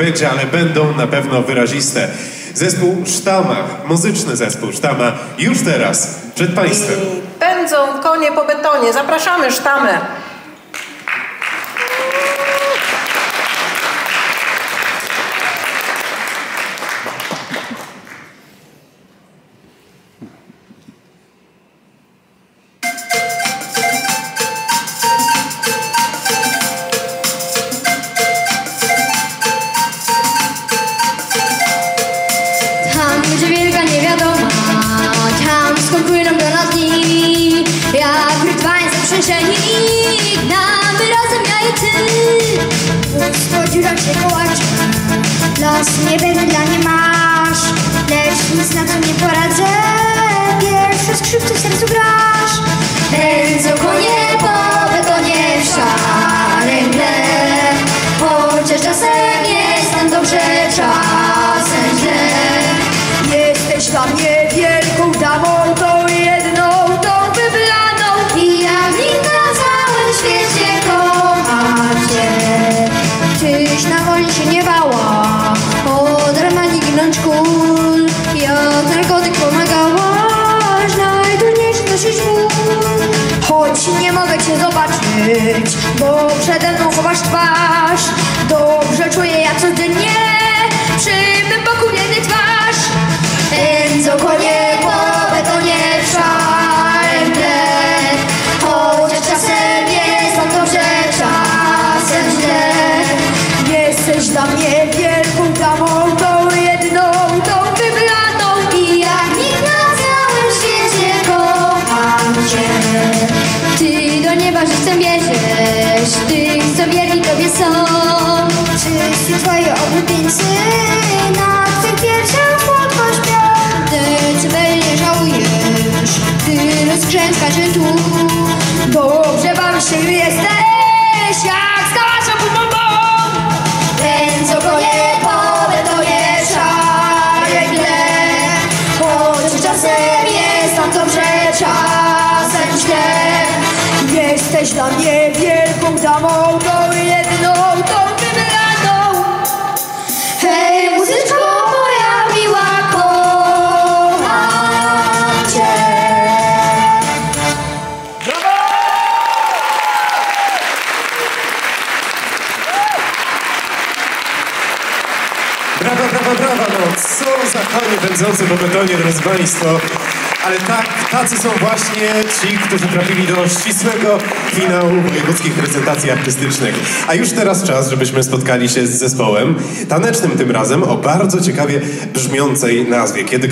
będzie, ale będą na pewno wyraziste. Zespół Sztama, muzyczny zespół Sztama, już teraz przed Państwem. I pędzą konie po betonie. Zapraszamy sztamę. Mnóstwo dziura się kołacze, los niebędny dla nie masz. Lecz nic na to nie poradzę, pierwsze skrzypce w sercu grasz. Cię zobaczyć, bo przede mną chowasz twarz. Dobrze czuję ja codziennie, przy mym boku biedny twarz. Pędzą konie po betonie tle Chociaż czasem jest nam dobrze, czasem źle Jesteś dla mnie żywcem wierzysz Tych, co wierni Tobie są. Wszyscy Twoi oblubieńcy? Na Twych piersiach słodko śpią. Decybel nie żałujesz? Ty rozgrzęska się tu. Dobrze bawisz się, jesteś jak skała pod bombą. Pędzą konie po betonie w szarym tle Choć czasem jest nam dobrze, źle Jesteś dla mnie wielką damą, tą jedną, tą wybraną. Hej, muzyczko moja miła, kocham cię. Brawa, brawa, brawa, no co za konie pędzące po betonie, drodzy Państwo. Ale tak, tacy są właśnie ci, którzy trafili do ścisłego finału wojewódzkich prezentacji artystycznych. A już teraz czas, żebyśmy spotkali się z zespołem tanecznym tym razem o bardzo ciekawie brzmiącej nazwie. Kiedy